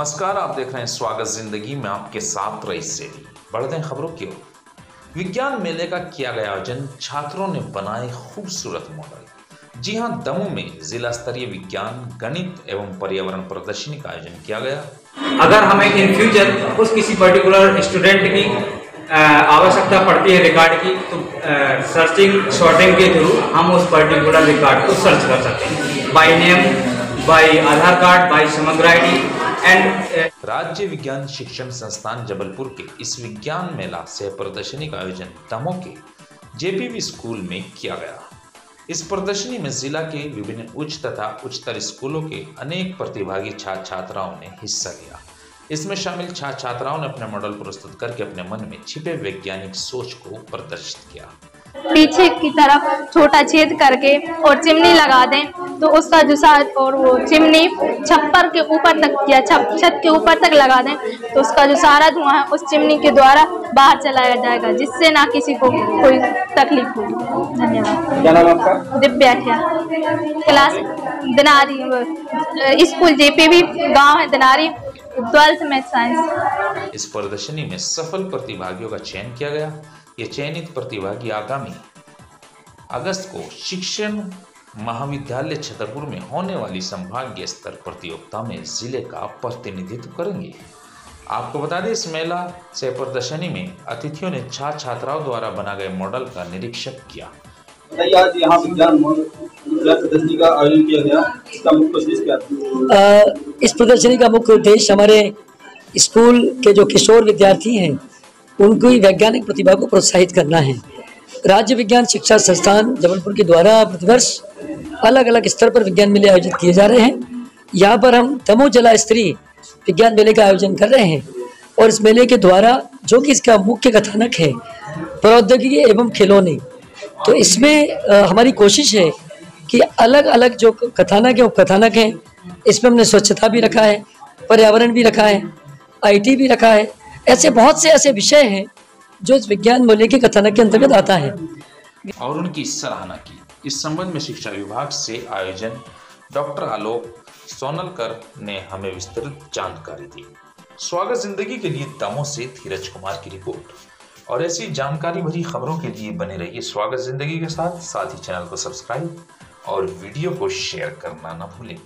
नमस्कार, आप देख रहे हैं स्वागत ज़िंदगी में आपके साथ रईस सेठी बढ़ते हैं खबरों की ओर। विज्ञान मेले का किया गया आयोजन छात्रों ने बनाए खूबसूरत मॉडल। जी हाँ, दमोह में जिला स्तरीय विज्ञान, गणित एवं पर्यावरण प्रदर्शनी का आयोजन किया गया। अगर हमें इन फ्यूचर उस किसी पर्टिकुलर स्टूडेंट की आवश्यकता पड़ती है रिकॉर्ड की तो सर्चिंग शॉर्टिंग के थ्रू हम उस पर्टिकुलर रिकॉर्ड को सर्च कर सकते हैं। By name by Aadhaar card by Samagra ID and राज्य विज्ञान शिक्षण संस्थान जबलपुर के इस विज्ञान मेला सह प्रदर्शनी का आयोजन दमोह के जेपीवी स्कूल में किया गया। इस प्रदर्शनी में जिला के विभिन्न उच्च तथा उच्चतर स्कूलों के अनेक प्रतिभागी छात्र छात्राओं ने हिस्सा लिया। इसमें शामिल छात्र छात्राओं ने अपने मॉडल प्रस्तुत करके अपने मन में छिपे वैज्ञानिक सोच को प्रदर्शित किया। पीछे की तरफ़ छोटा छेद करके और चिमनी लगा दें। तो उसका जो सा और वो चिमनी छप्पर के ऊपर तक या छप छत के ऊपर तक लगा दें तो उसका जो सारा धुआँ है उस चिमनी के द्वारा बाहर चलाया जाएगा जिससे ना किसी को कोई तकलीफ़ होगी। धन्यवाद। क्या नाम आपका? दिव्या ठिया क्लास दिनारी स्कूल जेपीवी गाँव है दिनारी ट्वेल्थ में साइंस। इस प्रदर्शनी में सफल प्रतिभागियों का चयन किया गया। ये चयनित प्रतिभागी आगामी अगस्त को शिक्षण महाविद्यालय छतरपुर में होने वाली संभागीय स्तर प्रतियोगिता में ज़िले का प्रतिनिधित्व करेंगे। आपको बता दें इस मेला से प्रदर्शनी में अतिथियों ने छात्र छात्राओं द्वारा बना गए मॉडल का निरीक्षण किया। आज यहाँ विज्ञान प्रदर्शनी का आयोजन किया गया। इसका मुख्य उद्देश्य क्या इस प्रदर्शनी का मुख्य उद्देश्य हमारे स्कूल के जो किशोर विद्यार्थी हैं उनकी वैज्ञानिक प्रतिभा को प्रोत्साहित करना है। राज्य विज्ञान शिक्षा संस्थान जबलपुर के द्वारा प्रतिवर्ष अलग अलग स्तर पर विज्ञान मेले आयोजित किए जा रहे हैं। यहाँ पर हम दमोह जिला स्तरीय विज्ञान मेले का आयोजन कर रहे हैं और इस मेले के द्वारा जो कि इसका मुख्य कथानक है, प्रौद्योगिकी एवं खिलौने। तो इसमें हमारी कोशिश है कि अलग अलग जो कथानक है वो कथानक है, इसमें हमने स्वच्छता भी रखा है, पर्यावरण भी रखा है आईटी भी रखा है, ऐसे बहुत से ऐसे विषय हैं जो इस विज्ञान मूल्य के कथानक के अंतर्गत आता है। और उनकी सराहना की। इस संबंध में शिक्षा विभाग से आयोजन डॉक्टर आलोक सोनलकर ने हमें विस्तृत जानकारी दी। स्वागत ज़िंदगी के लिए दमों से धीरज कुमार की रिपोर्ट। और ऐसी जानकारी भरी खबरों के लिए बने रहिए स्वागत ज़िंदगी के साथ। साथ ही चैनल को सब्सक्राइब और वीडियो को शेयर करना न भूलें।